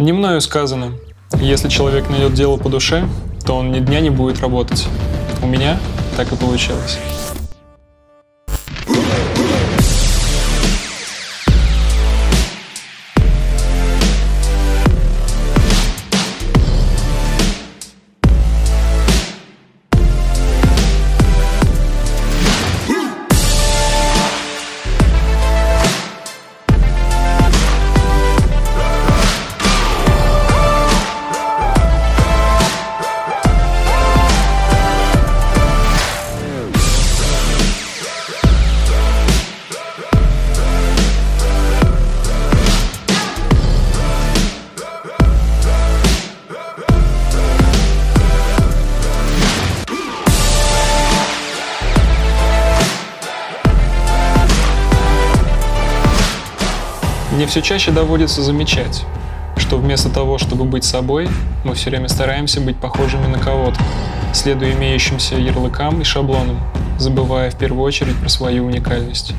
Не мною сказано. Если человек найдет дело по душе, то он ни дня не будет работать. У меня так и получилось. Мне все чаще доводится замечать, что вместо того, чтобы быть собой, мы все время стараемся быть похожими на кого-то, следуя имеющимся ярлыкам и шаблонам, забывая в первую очередь про свою уникальность.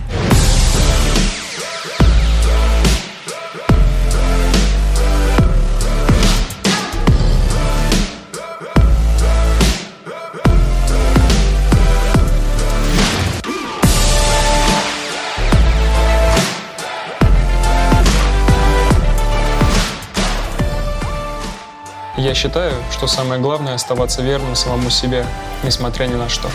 Я считаю, что самое главное оставаться верным самому себе, несмотря ни на что.